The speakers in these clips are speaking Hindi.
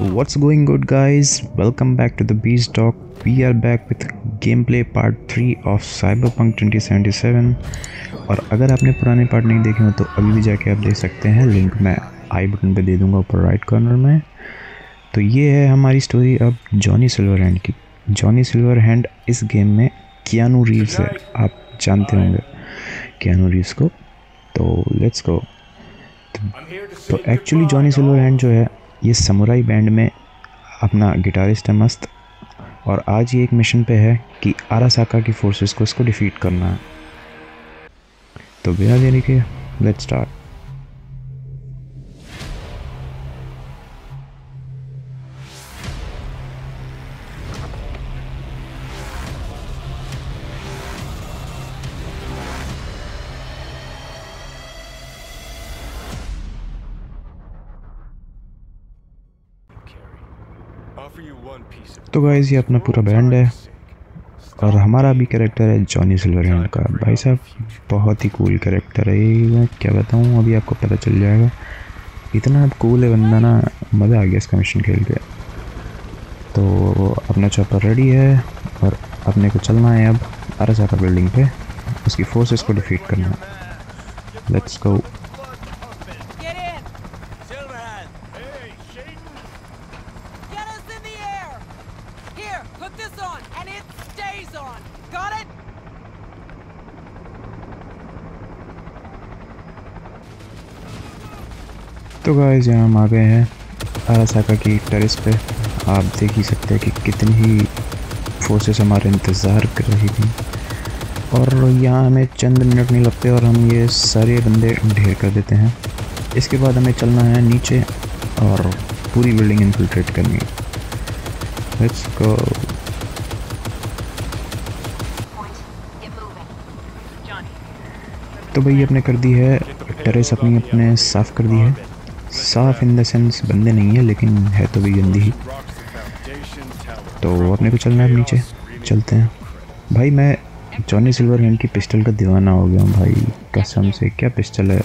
So what's going good guys? Welcome back to the Beast Talk. We are back with gameplay part 3 of Cyberpunk 2077 और अगर आपने पुराने पार्ट नहीं देखे हो तो अभी भी जाके आप देख सकते हैं। लिंक मैं आई बटन पे दे दूँगा ऊपर राइट कॉर्नर में। तो ये है हमारी स्टोरी अब जॉनी सिल्वर हैंड की। जॉनी सिल्वर हैंड इस गेम में कियानू रीव्स है। आप जानते होंगे कियानू रीव्स को। तो लेट्स गो तो एक्चुअली जॉनी सिल्वर हैंड जो है ये समुराई बैंड में अपना गिटारिस्ट है मस्त। और आज ये एक मिशन पे है कि आरासाका की फोर्सेस को इसको डिफीट करना है। तो बिना देरी के लेट्स स्टार्ट तो गाइज़ ये अपना पूरा बैंड है। और हमारा भी कैरेक्टर है जॉनी सिल्वर हैंड का भाई साहब बहुत ही कूल कैरेक्टर है ये। मैं क्या बताऊँ अभी आपको पता चल जाएगा। इतना कूल है बंदा ना मज़ा आ गया इसका मिशन खेल के तो अपना चॉपर रेडी है और अपने को चलना है अब। अरसाका बिल्डिंग पे। उसकी फोर्सेस को डिफीट करना। Let's go Got it? तो गाइस यहाँ हम आ गए हैं आरासाका की टेरिस पे। आप देख ही सकते हैं कि कितनी ही फोर्सेस हमारे इंतज़ार कर रही थी। और यहाँ हमें चंद मिनट नहीं लगते और हम ये सारे बंदे ढेर कर देते हैं। इसके बाद हमें चलना है नीचे और पूरी बिल्डिंग इन्फिल्ट्रेट करनी है। लेट्स गो तो भाई अपने कर दी है। टेरेस अपनी अपने साफ़ कर दी है। साफ़ इन द सेंस बंदे नहीं है, लेकिन है तो भी गंदी ही. तो अपने को चलना है नीचे। चलते हैं। भाई मैं जॉनी सिल्वर हैंड की पिस्टल का दीवाना हो गया हूँ भाई। कसम से, क्या पिस्टल है?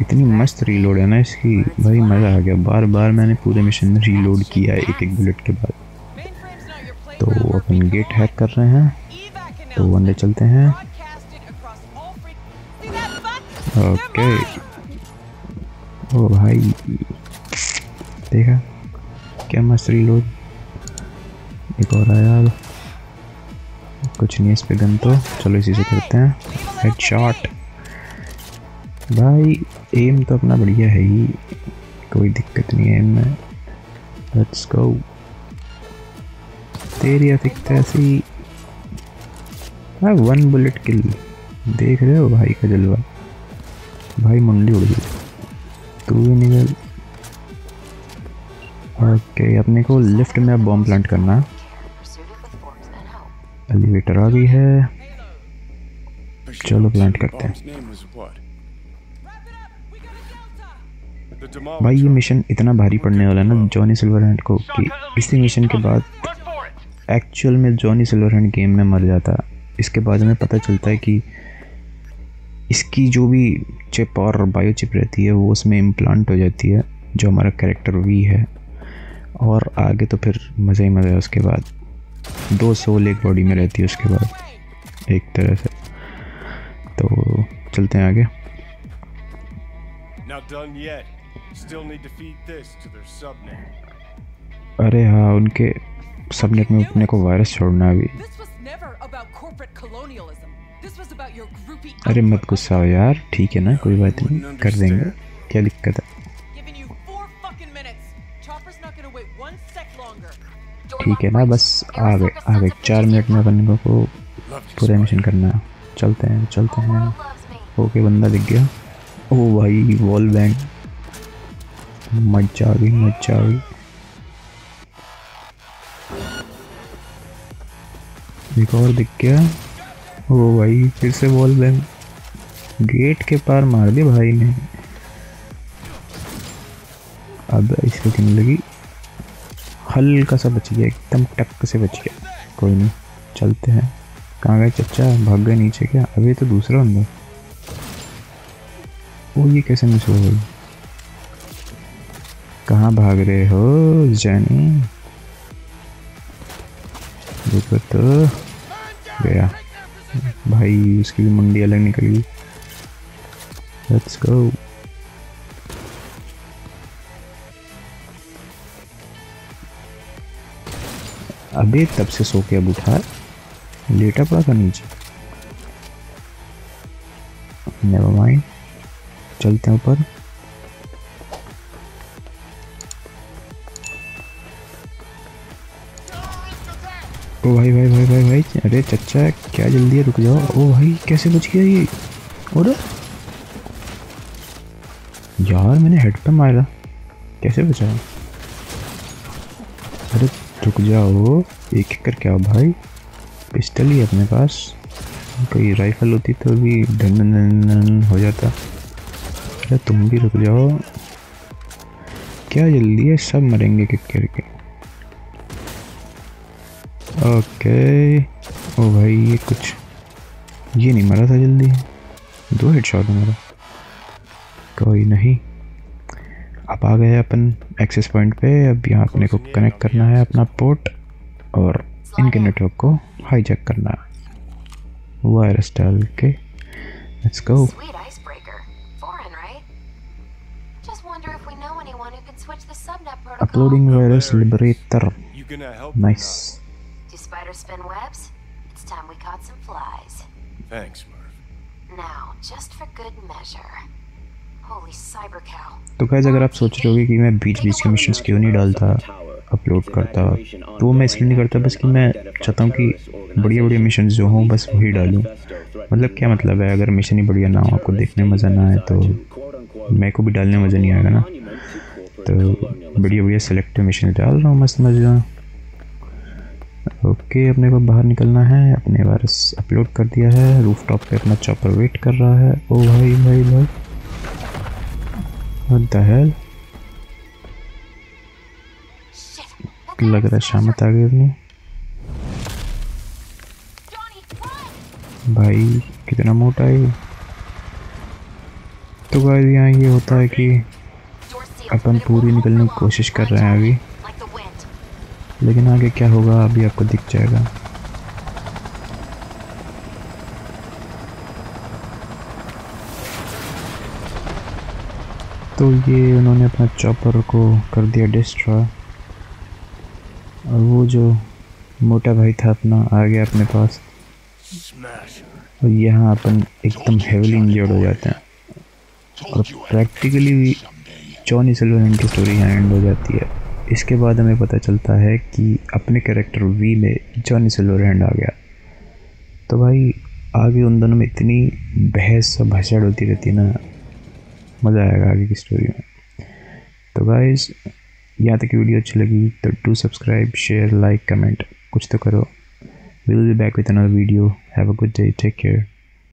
इतनी मस्त रीलोड है ना इसकी। भाई मज़ा आ गया। बार बार मैंने पूरे मिशन में रीलोड किया है एक एक बुलेट के बाद। तो अपन गेट हैक कर रहे हैं। तो बंदे चलते हैं। ओके। ओ भाई। देखा? क्या मस्त रीलोड एक और आया कुछ नहीं इस पे गन तो। चलो इसी से करते हैं। हेड शॉट भाई एम तो अपना बढ़िया है ही। कोई दिक्कत नहीं है एम में लेट्स गो तेरी अधिकता ऐसी वन बुलेट किल देख रहे हो भाई का जलवा? भाई मुंडी उड़ गई। तू भी निकल। ओके, अपने को लिफ्ट में बॉम्ब प्लांट करना। है एलिवेटर आ गई है। चलो प्लांट करते हैं। भाई ये मिशन इतना भारी पड़ने वाला है ना जॉनी सिल्वर हैंड को कि इसी मिशन के बाद एक्चुअल में जॉनी सिल्वर हैंड गेम में मर जाता। इसके बाद हमें पता चलता है कि इसकी जो भी चिप और बायो चिप रहती है वो उसमें इम्प्लांट हो जाती है जो हमारा कैरेक्टर वी है। और आगे तो फिर मज़ा ही मज़ा है उसके बाद। दो सोल एक बॉडी में रहती है उसके बाद एक तरह से। तो चलते हैं आगे। Not done yet. Still need to feed this to their subnet. अरे हाँ उनके सबनेट में अपने को वायरस छोड़ना है अभी। अरे मत गुस्साओ यार। ठीक है ना? कोई बात नहीं। कर देंगे। क्या दिक्कत है? ठीक है ना? बस आगे आगे चार मिनट में अपन को पूरा मिशन करना है। चलते हैं चलते हैं। ओके बंदा दिख गया। ओ भाई वॉल बैंक मज़ा आ गई मज़ा गई। एक और दिख गया। ओ भाई, फिर से वॉल बैंड गेट के पार मार दिया भाई ने। अब इसको किन लगी? हल्का सा बच गया, एकदम टक से बच गया। कोई नहीं, चलते हैं। कहाँ गए चच्चा भाग गए नीचे क्या? अभी तो दूसरा अंदर वो ये कैसे मिस हो गई? कहाँ भाग रहे हो, जानी? देखो तो गया। भाई उसकी भी मुंडी अलग निकल गई। लेट्स गो अबे, तब से सो के अब उठा। लेटा पड़ा था नीचे। नेवर माइंड चलते हैं ऊपर। ओ भाई भाई भाई भाई भाई अरे चच्चा, क्या जल्दी है? रुक जाओ। ओ भाई, कैसे बच गया ये? और? यार, मैंने हेड पे मारा। कैसे बचा अरे रुक जाओ। एक एक करके आओ भाई। पिस्टल ही अपने पास। कोई राइफल होती तो भी धन धन हो जाता। अरे तुम भी रुक जाओ। क्या जल्दी है? सब मरेंगे किक करके। ओके ओ भाई ये कुछ ये नहीं मरा था जल्दी। दो हेड शॉट मारा। कोई नहीं। अब आ गए अपन एक्सेस पॉइंट पे। अब यहाँ अपने को कनेक्ट करना है अपना पोर्ट और इनके नेटवर्क को हाईजैक करना है। वायरस डाल के। Let's go Sweet icebreaker. Foreign, right? Do spiders spin webs? It's time we caught some flies. Thanks, Murph. Now, just for good measure. Holy cyber cow. तो गैस अगर आप सोच रहे होगे कि मैं बीच बीच के मिशंस क्यों नहीं डालता अपलोड करता तो वो मैं इसलिए नहीं करता बस कि मैं चाहता हूँ कि बढ़िया बढ़िया मिशन जो हों बस वही डालूँ मतलब क्या मतलब है अगर मिशन ही बढ़िया ना हो आपको देखने में मज़ा ना आए तो मेरे को भी डालने में मज़ा नहीं आएगा ना तो बढ़िया बढ़िया सेलेक्टिव मिशन डाल रहा हूँ मस्त मज़ा ओके, अपने को बाहर निकलना है। अपने वायरस अपलोड कर दिया है। रूफ टॉप पे अपना चॉपर वेट कर रहा है। ओ भाई भाई भाई. Look लग रहा है शामत आ गई अपनी। भाई, कितना मोटा है तो गाइस यहाँ ये होता है कि अपन पूरी निकलने की कोशिश कर रहे हैं अभी. लेकिन आगे क्या होगा, अभी आपको दिख जाएगा। तो ये उन्होंने अपना चॉपर को कर दिया डिस्ट्रॉय और वो जो मोटा भाई था अपना, आ गया अपने पास। और यहाँ अपन एकदम हेवली इंजर्ड हो जाते हैं। और प्रैक्टिकली जॉनी सिल्वरहैंड की स्टोरी यहाँ एंड हो जाती है। इसके बाद हमें पता चलता है कि अपने कैरेक्टर वी में जॉनी सिल्वरहैंड आ गया। तो भाई, आगे उन दोनों में इतनी बहस और भसड़ होती रहती है ना, मज़ा आएगा आगे की स्टोरी में। तो गाइस यहाँ तक वीडियो अच्छी लगी तो do subscribe share like comment कुछ तो करो। Will be back with another video have a good day take care